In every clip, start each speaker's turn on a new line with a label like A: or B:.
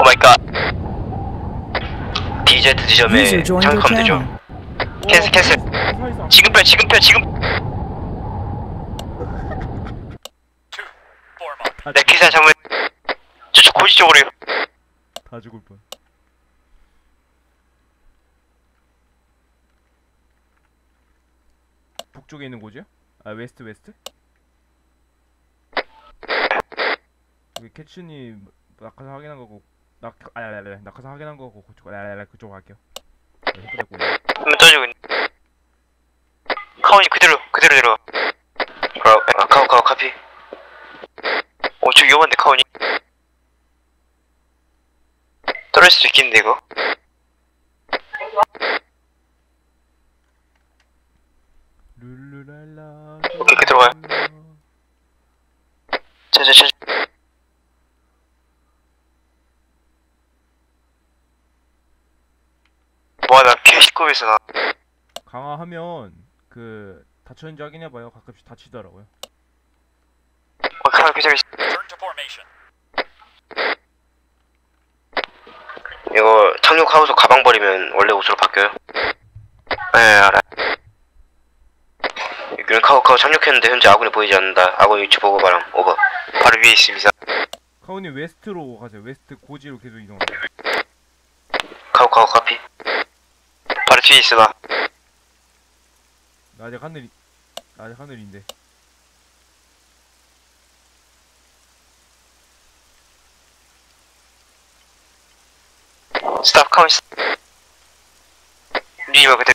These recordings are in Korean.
A: Oh my god. DZ 지점에 착륙하면 되죠. Cancel.
B: 사이사
A: 지금 펴 지금 펴 지금.
B: 다,
A: 네 기사 잘못. 저쪽 고지 쪽으로요.
B: 다 죽을 뻔 북쪽에 있는 곳이요? 아 west west? 여기 캐츠님 낙하산 확인한 거고 낙 아야야야 낙하산 확인한 거고 그쪽 아야야 그쪽 갈게요 네, 헷갈렸고
A: 한번 떠주고 있네. 카운이 그대로 그대로 내려와. 어, 아, 카우 카우 카피. 어, 저 위험한데 카운이. 떨어질 수도 있겠는데 이거.
B: 룰루랄라
A: 오케이, 그 들어가요. 자 자 자. 와나 개시급에서 나.
B: 강화하면 그 다쳤는지 확인해봐요 가끔씩 다치더라고요
A: 어, 카운 그 자리. 이거 착륙하고서 가방 버리면 원래 옷으로 바뀌어요. 네 알아. 여기는 카우카우 착륙했는데 현재 아군이 보이지 않는다. 아군 위치 보고 바람. 오버. 바로 위에 있습니다.
B: 카운님 west로 가세요 west 고지로 계속 이동하세요
A: 카우카우 카피. 바로 뒤에 있어 나.
B: 나 아직 하늘이 나 아직 하늘인데
A: Stop count. 리버 그대.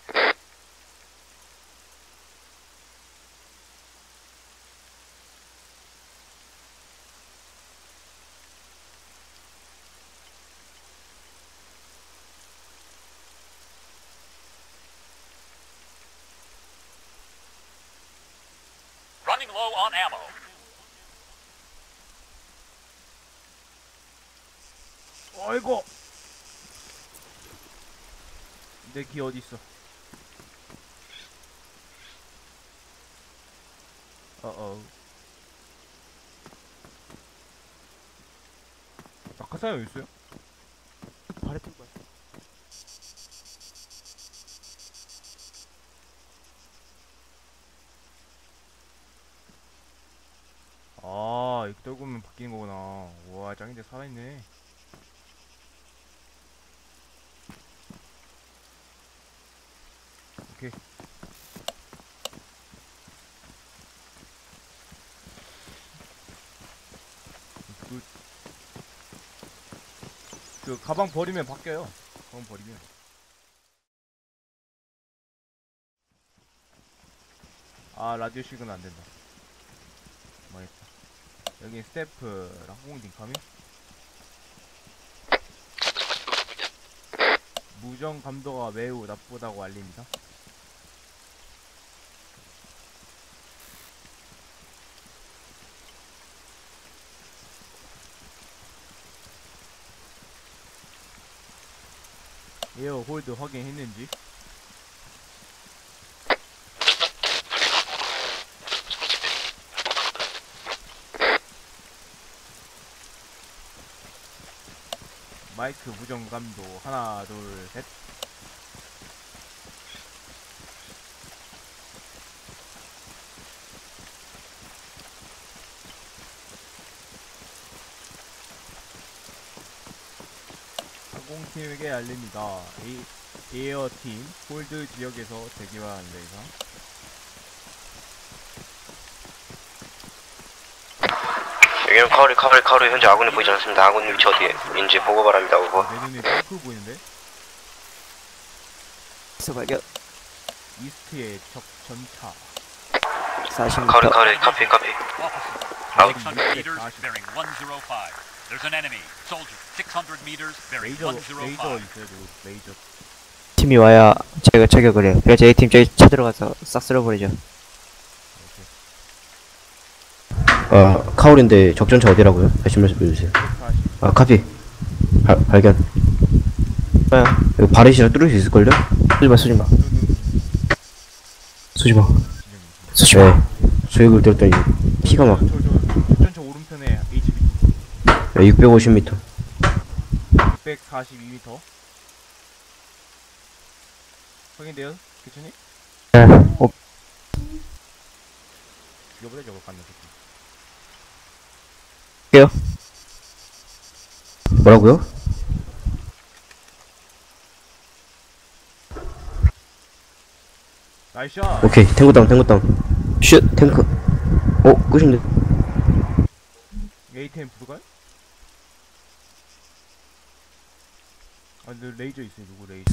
C: Running low on ammo.
B: 아이고 내기 어디 있어? 어어. 낙하산 여기 있어요? 발에 튼 거야. 아 이렇게 떨고 면 바뀌는 거구나. 와 짱인데 살아있네 오케이. 그, 그 가방 버리면 바뀌어요. 가방 버리면. 아 라디오 식은 안 된다. 망했다. 여기 스태프랑 항공진 카미. 무정 감도가 매우 나쁘다고 알립니다. 에어 홀드 확인했는지? 마이크 무정 감도 하나 둘셋 항공 팀에게 알립니다. 이, 에어팀 홀드 지역에서 대기 바랍니다. 이상.
A: 여기는 카우리 카우리 카우리 현재 아군이 보이지 않습니다. 아군 위치 어디에? 인지 보고 바랍니다. over.
B: 아, 내 눈에 핑크 보이는데?
D: 서 발견
B: east의 적 전차.
D: 40m
A: 카우리 카우리 copy copy.
C: Officer,
B: Out.
C: 600 meters, bearing 105. There's an enemy. Soldier, 600 meters, bearing
B: 레이저, 레이저
C: 105.
B: 있어요, 저기 레이저.
D: 팀이 와야 저희가 저격을 해요 그래서 A팀 저기 쳐들어가서 싹 쓸어버리죠
E: 아, 카울인데 적전차 어디라고요? 다시 말씀 해주세요.
B: 140.
E: 아, 카피. 발, 발견.
D: 뭐야
E: 이거 바렛이라 뚫을 수 있을걸요?
D: 쏘지마 쏘지마 쏘지마 쏘지마
E: 네. 저격을 들었더니 피가 막
B: 저, 저, 전차 오른편에 HB.
E: 네, 650m.
B: 642m. 확인돼요? 캐치님?
D: 네. 어,
B: 죽여버려 저거 갖는 새끼.
E: 뭐라고요?
B: nice shot!
E: 오케이 tank down tank down 슛 탱크 어 끝인데
B: A팀 부르 근데 레이저 있어요 누구 레이저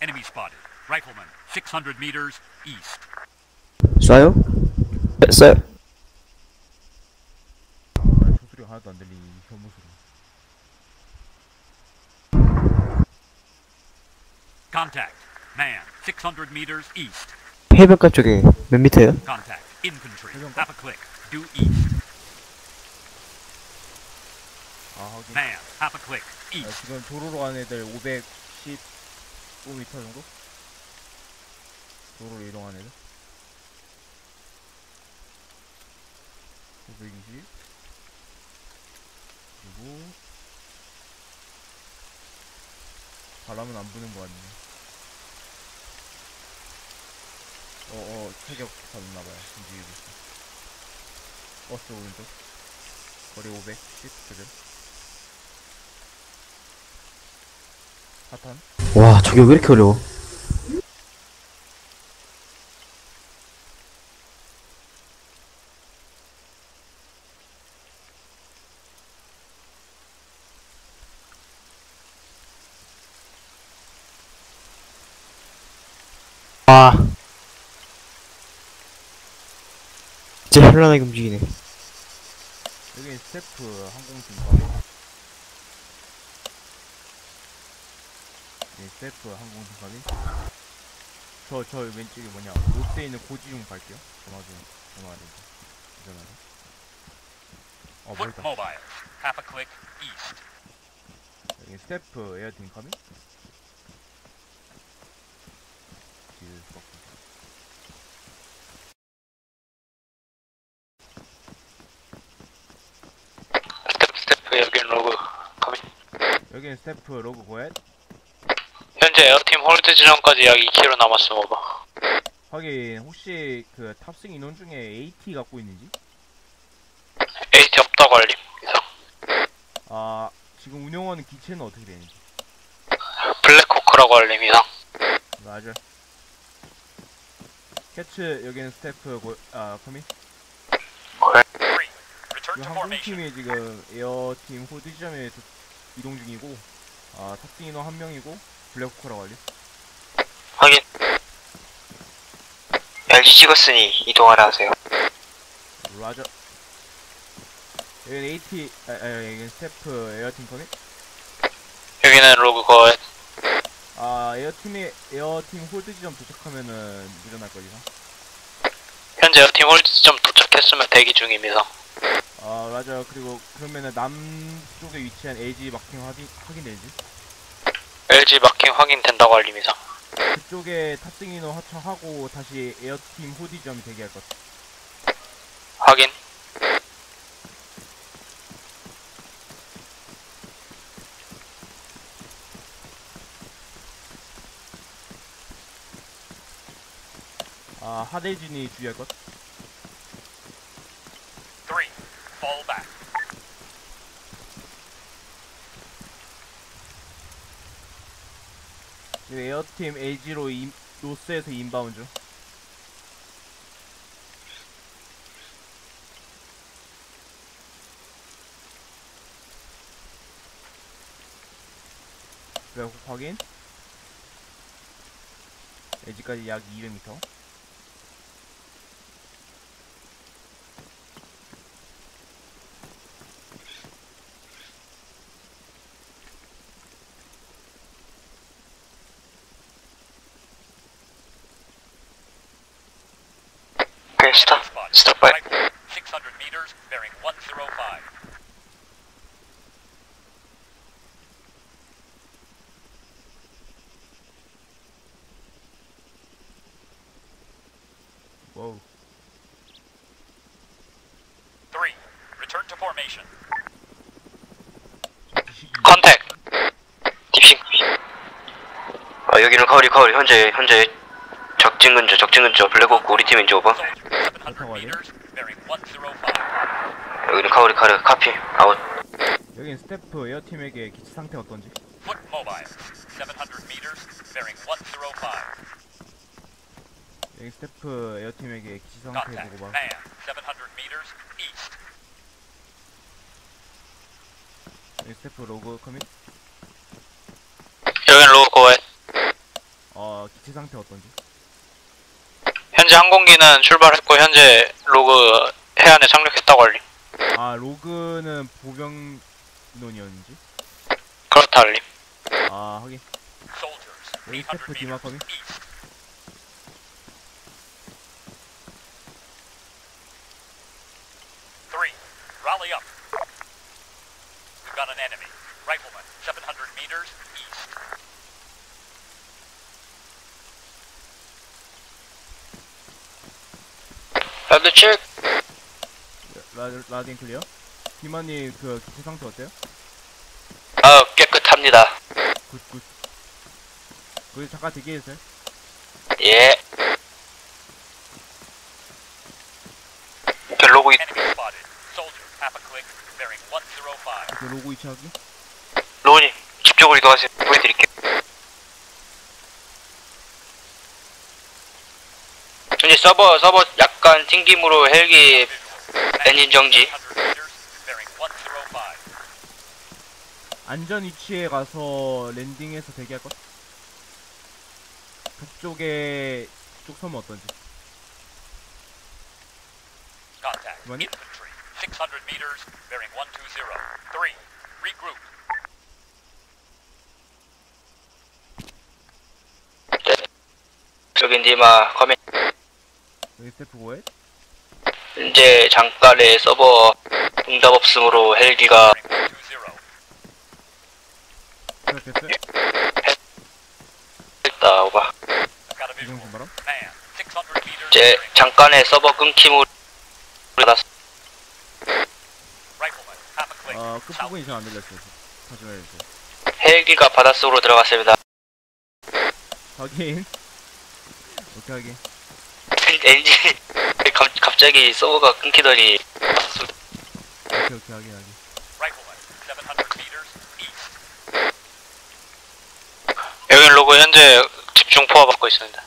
C: Enemy spotted. Rifleman, 600 meters east.
E: 쏴요? 네, 쏴요
B: 아, 소리가 하나도 안 들리니 이 혐오스러워
C: Contact. Man, 600 meters east.
D: 해변가 쪽에 몇 미터예요?
C: Contact. Infantry.
B: Hello.
C: Half a click. Due east.
B: 아 하긴
C: Man, half a click.
B: 아. 지금 도로로 가는 애들 515m 정도? 도로로 이동하는 애들? 520 그리고 바람은 안 부는 거 같네. 어어 체격 받았나봐요. 움직이고 있어. 버스 오른쪽. 거리 510 그대 사탄
E: 와 저게 왜 이렇게 어려워
D: 와. 진짜 현란하게 움직이네.
B: 여기 스태프 항공팀 과 네, 스태프 항공팀과이? 저, 저 왼쪽에 뭐냐 롯데에 있는 고지중 갈게요. 전화 좀 전화 좀. 전화 어 멀다.
C: mobile. Half a click east.
B: 여기 스태프 에어팀 카밍? 뒤를 꺾고.
A: 스태프 여긴 로그 come in.
B: 여기는 스태프 로그 go ahead
A: 현재 air팀 hold 지점까지 약 2km 남았음 over
B: 하긴 혹시 그 탑승 인원 중에 AT 갖고 있는지?
A: AT 없다고 알림 이상
B: 아 지금 운영하는 기체는 어떻게 되는지
A: 블랙호크라고 알림 이상
B: 맞아 캐츠 여기는 스태프 고, 아 come in
C: Three. Return
B: 이
C: to formation.
B: 항공팀이 지금 air팀 hold 지점에 도- 이동 중이고 아 탑승 인원 한 명이고 블랙호크라고 알림
A: 확인. LZ 찍었으니 이동하라 하세요.
B: 라저. 여기는 AT 아, 아 여기는 스태프 air팀 come in?
A: 여기는 로그 go ahead
B: 아 air팀이 air팀 hold 지점 도착하면은 일어날 거지
A: 현재 air팀 hold 지점 도착했으면 대기 중입니다.
B: 아 맞아 그리고 그러면은 남쪽에 위치한 LZ marking 확인 확인되지
A: LZ marking 확인된다고 이상
B: 그쪽에 탑승 인원 하차하고 다시 air팀 hold 지점에 대기할 것.
A: 확인.
B: 아 하대진이 주의할 것
C: Three. Fall back.
B: 그리고 에어 팀 LG로 인, 노스에서 인바운드. 외국 확인. LG까지 약 200m
C: Spotted.
A: 스탑 바이
C: Rifleman, 600 meters, bearing 105.
B: 와우
C: Three. formation.
A: 컨택 딥싱 아 여기는 카오리 카오리 현재 현재 적진 근처 적진 근처 블랙호크 우리 팀인지 오버
C: Soldier, 700 meters, bearing 105.
A: 여기는 카오리 카오리 카피 아웃.
B: 여긴 스태프 에어팀에게 기치 상태 어떤지?
C: Foot mobile, 700 meters, bearing 105.
B: 여기 스태프 air팀에게 기체 상태
C: Contact,
B: 보고 봐.
C: Man, 700 meters, east.
B: 여기 스태프 로그 come in?
A: 여기는 로그 go ahead
B: 어 기체 상태 어떤지
A: 현재 항공기는 출발했고 현재 로그 해안에 착륙했다고 알림.
B: 아 로그는 보병 인원이었는지?
A: 그렇다 알림.
B: 아 하긴
C: Soldiers,
B: 여기
C: 800
B: 스태프 디마
C: meters,
B: 커밋
C: east. Three, rally up. We've got an enemy. Rifleman, 700 meters, east.
A: 라드 책
B: 라, 라딘 클리어? 디마님 그 기치 상태 어때요?
A: 아 깨끗합니다.
B: 굿 굿. 거기 잠깐 대기해주세요.
A: 예.
C: bearing 105.
B: 그 로고 위치하기?
A: 로우님 집쪽으로 이동하세요. 보여드릴게요. 현재 서버 서버 약 간 튕김으로 헬기 엔진 정지
C: 100 meters, bearing 105.
B: 안전 위치에 가서 랜딩해서 대기할 것 그쪽에 그쪽 섬은 어떤지
C: Contact.
B: Money?
C: Infantry. 600 meters, bearing 120. Three. Regroup.
A: 저기 니마 커맨
B: 여기 스태프 고에
A: 현재 잠깐의 서버 응답 없음으로 헬기가
C: Bearing 120.
B: 시작됐어요?
A: 됐다 오바
C: I've got a visual.
B: 이동신 바람
C: Man, 600 meters,
A: 제
C: bearing
A: 잠깐의 서버 끊김으로 받았
C: Rifleman, half a click.
B: 아. 끝부분이 잘 안 들렸어요 다시 말해주세요
A: 헬기가 바닷속으로 들어갔습니다
B: 확인 오케이 확인
A: 엔진이 갑, 갑자기 서버가 끊기더니.
B: 오케이 오케이 확인 확인
C: Rifleman, 700 meters, east.
A: 여긴 로고 현재 집중 포화 받고 있습니다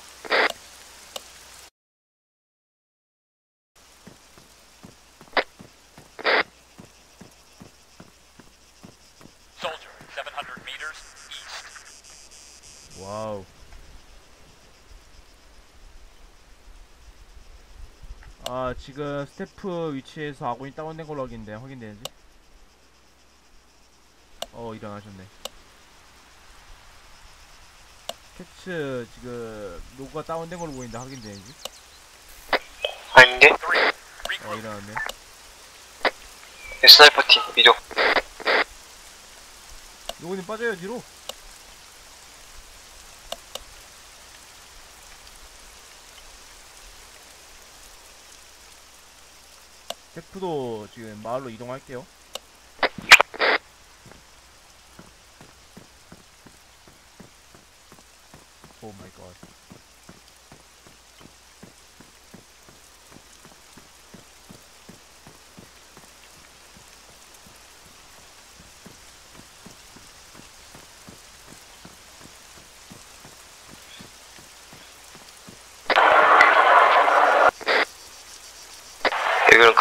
C: Soldier, 700 meters, east.
B: wow 아 지금 스태프 위치에서 아군이 다운된 걸로 확인돼 확인되는지? 어 일어나셨네 캐츠 지금 로고가 다운된 걸로 보이는데 확인되는지?
A: 아닌데?
B: 어. 일어났네
A: 스나이퍼 팀 이쪽
B: 로고님 빠져요 뒤로 스태프도 지금 마을로 이동할게요. 오 마이 갓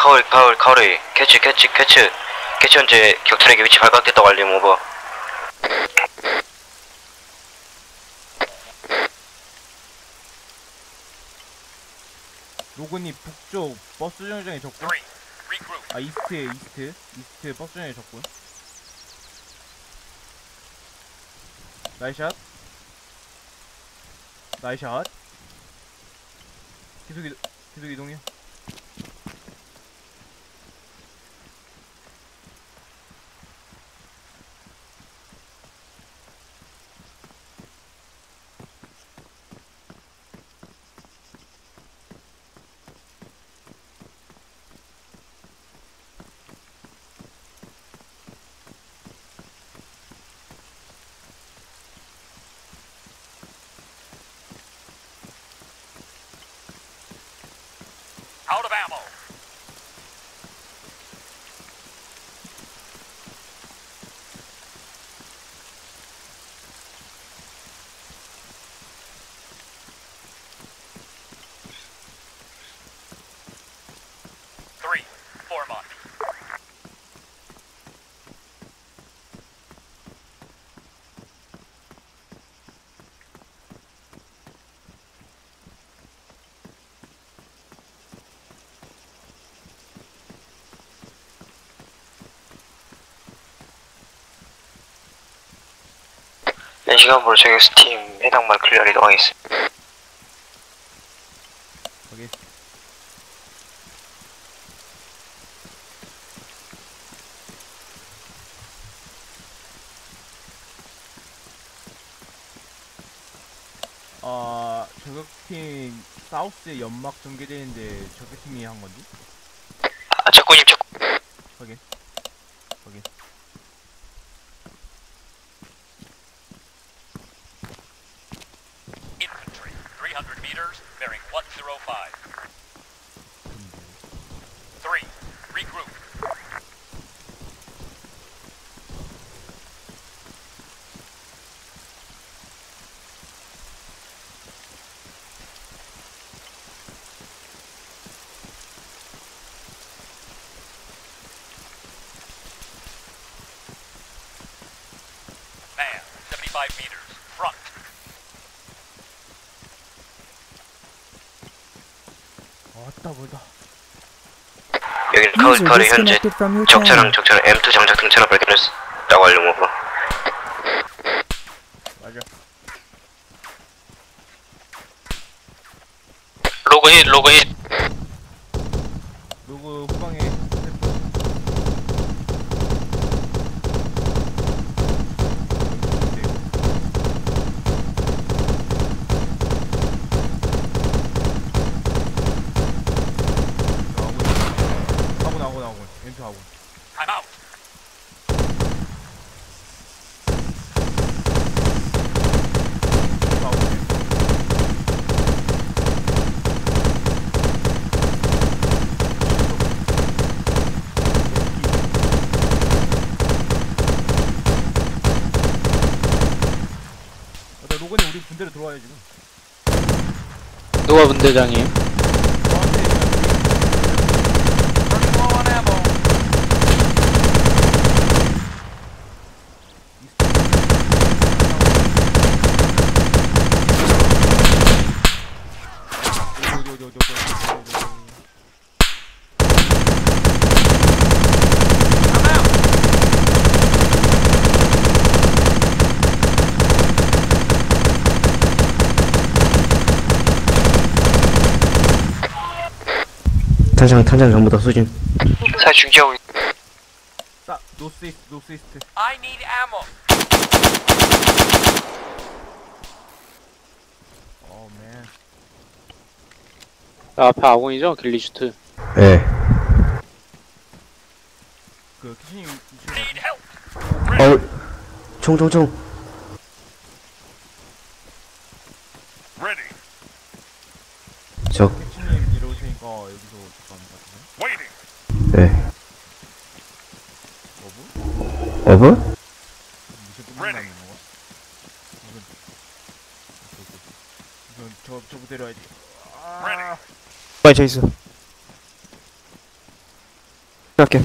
A: 카오리 카오리 카오리 캐치 캐치 캐치. 캐치 현재 격투력의 위치 발각됐다고 알림 over.
B: 로고님 북쪽 버스 정류장에 적군. 아 east에 east. east 버스 정류장에 적군. nice shot. nice shot. 계속 이동 계속 이동해
A: 이 시간부로 저기 스팀 해당만 clear 이동하겠습니다.
B: 확인. 아 저격팀 사우스에 연막 전개되는데 저격팀이 한 건지?
A: 아, 적군님, 적군.
B: 확인. 확인.
C: Infantry, 300 meters, bearing 105. Three, regroup. Man, 75 meters, front.
B: 왔다 멀다.
A: 여기는 카우스파리 현재
F: disconnected from your
A: 적차량
F: channel.
A: 적차량 M2 장작 등차를 발견했다고 알려먹어.
B: 맞아.
A: 로그 힛, 로그 힛.
B: 로그 후방에 하고 나고 나고 왼쪽 하고
C: I'm out.
B: 일단 로건이 우리 분대로 들어와요 지금
G: 분대장이에요?
B: 어디 어디 어디 어디 어디 어디
E: 탄창 탄창 전부 다 수진
A: 사회 중지하고 있...
B: 따 노스 이스트 노스 이스트
C: I need ammo.
B: 어맨
G: 나 앞에 아군이죠? 길리슈트.
B: 예그 키신님
C: Need help.
E: 어우 총총총
C: Ready.
E: 적
B: 내려오시니까 여기서 잠깐 같은데
C: Waiting.
E: 예.
B: 어부?
E: 어브?
B: 미션 끝나는 건가? 이건 이건 저 저부 데려야지 아
D: 빨리 저 있어. 갈게.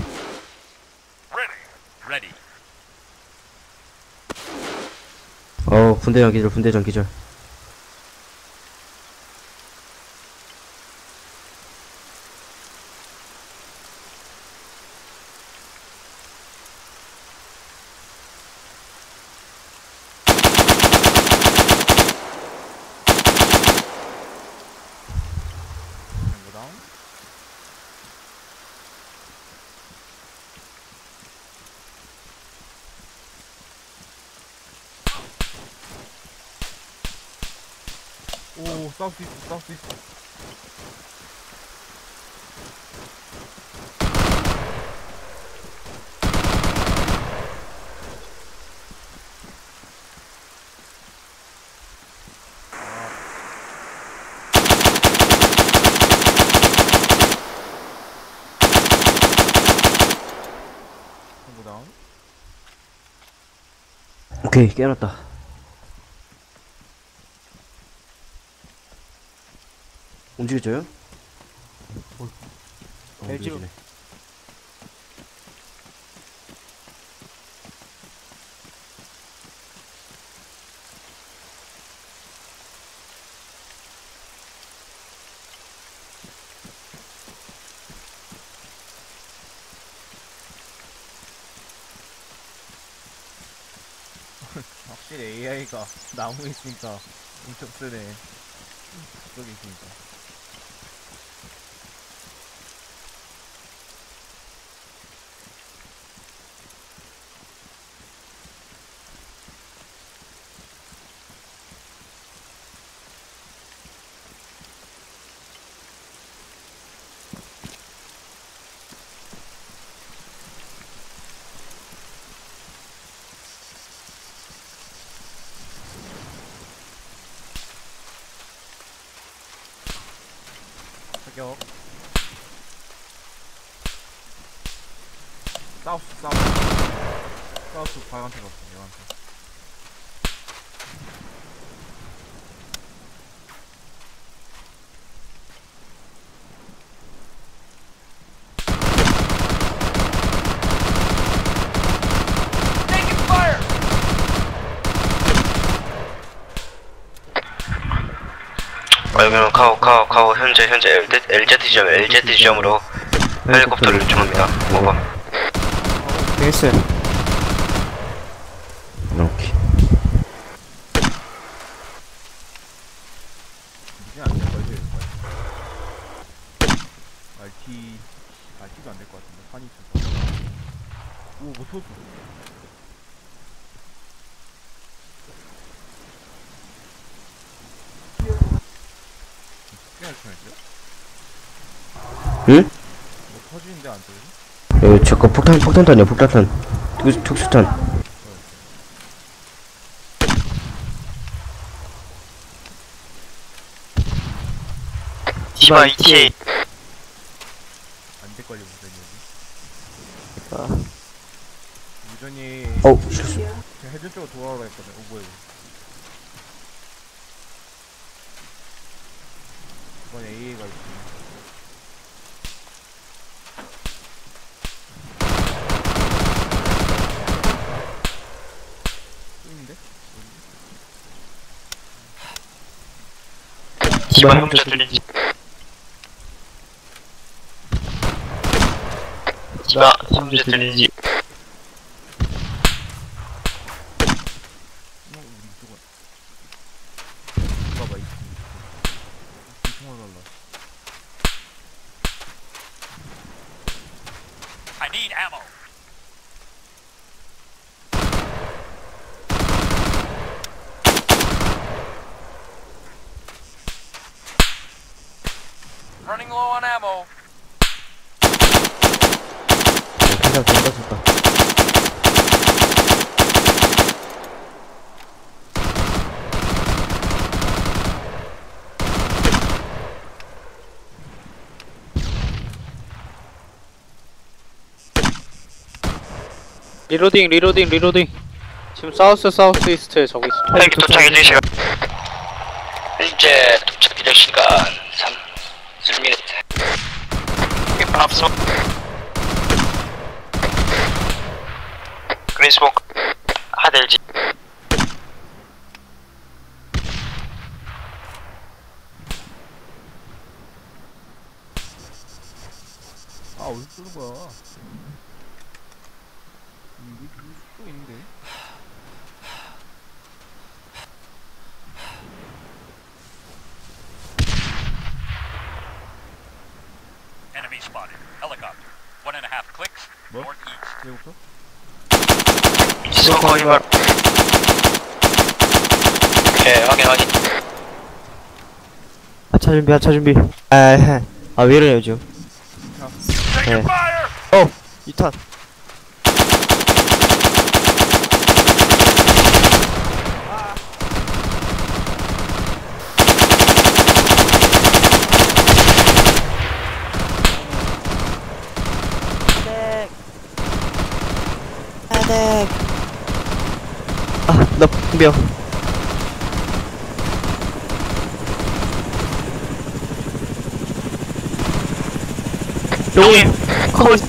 E: 어 분대장 기절 분대장 기절
B: 뭐다? 오 사우스 이스트 사우스 이스트 뭐다?
E: 오케이 깨놨다 움직여줘요? 어,
D: 네, LG로.
E: 움직이네.
B: 확실히 AI가 나무 있으니까 엄청 쓰네. 그쪽에 있으니까. 사우스, 사우스. 사우스 발한테 갔어, 얘한테.
A: 아, 여기는 카오 카오 카오 현재 현재 LZ, LZ 지점 LZ 지점으로 헬리콥터를 요청합니다. 오버.
D: 됐어요.
E: 오케이.
B: 이제 안될 거지. RT, RT도 안 될 것 같은데, 판이 있어. 오, 뭐 쏘, 그냥 쳤어요?
E: 응?
B: 뭐 터지는데 안 터지지?
E: 여기 저거 폭탄 폭탄탄이야 폭탄탄. 특수 특수탄.
A: 디바 ETA
B: 안될 걸요, 무전이 여기.
D: 아,
B: 무전이
E: 어우 실수.
B: 제가 해준 쪽으로 돌아오라 했거든. 어, 뭐야, 이거. 이번 AA가 있지. 또 있는데?
A: 디바 형제 들리지? 디바 형제 들리지?
B: 어, 우리 이쪽은. 봐봐, 이 총알 달라.
C: I need ammo. Running low on ammo.
E: 괜찮아 괜찮았다.
G: reloading reloading reloading. 지금 사우스 사우스 이스트에 저기 있어.
A: 헬기 도착 예정 시간 이제 도착 예정 시간 3 3미니트 이번 앞서. 그린스모크. 하델지.
B: 아, 어디 쏘는 거야? 이게 또 있는데?
C: Enemy spotted. Helicopter. One and a half clicks. Northeast.
B: 여기부터?
A: 있어 거기 말 오케이 확인 확인
D: 아, 차 준비, 아, 차 준비. 아, 아, 아, 왜 이러냐, 요즘.
C: Taking
D: 네. 어! 2탄. 분병.
A: 용인
D: 있-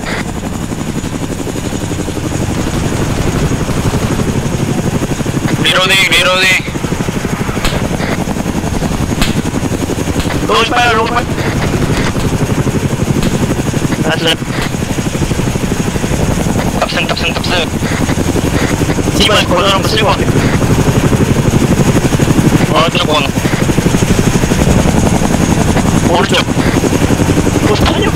A: 리로딩 리로딩 로즈 파이어. 탑승 탑승 탑승. 팀은 거절 한번 쓸고 갈게. 어쩌고 오른쪽. 뭐 스탄이 없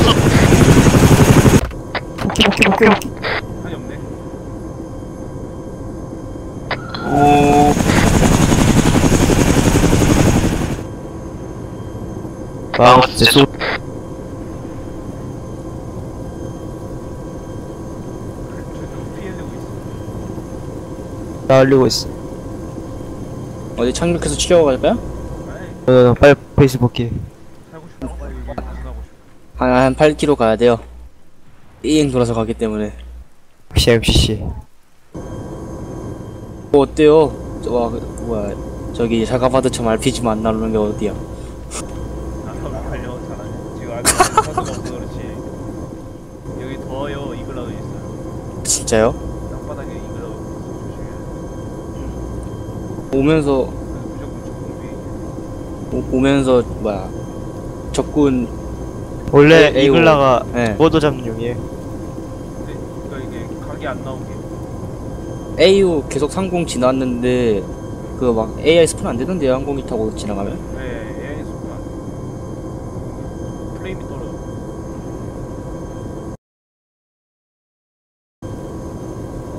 A: 어.
G: 어디 착륙해서 치려고 갈까요?
D: 어 빨리 페이스 포키
B: 살고 싶어. 빨리 여기 지나고 싶어.
G: 한, 한 8km 가야 돼요. 이행 돌아서 가기 때문에.
D: 역시 MCC
G: 뭐 어때요? 저, 와, 그, 뭐야. 저기 자가바드처럼 RPG만 안 나오는 게 어디야? 진짜요?
B: 땅바닥에 이글라도 조심해.
G: 오면서. 오, 오면서, 뭐야. 적군,
D: 원래
G: 에이오.
D: 이글라가
G: 예.
D: 모도 잡는 용이에요
B: 근데 그러니까 이게 각이 안 나오게.
G: AU 계속 상공 지났는데, 그 막 AI 스폰 안 되던데요, 항공기 타고 지나가면?
B: 네, AI 순간. 프레임이 떨어져.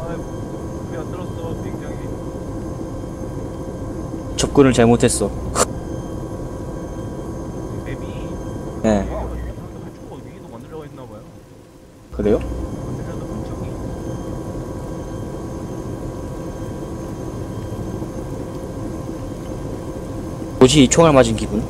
B: 아이고, 우리가 들었어, 굉장히.
G: 접근을 잘못했어.
B: 맵이.
G: 예.
B: 와, 한쪽으로 위기도 만들려고 했나봐요.
G: 그래요?
B: 만들려다.
G: 뭐지, 이 총알 맞은 기분?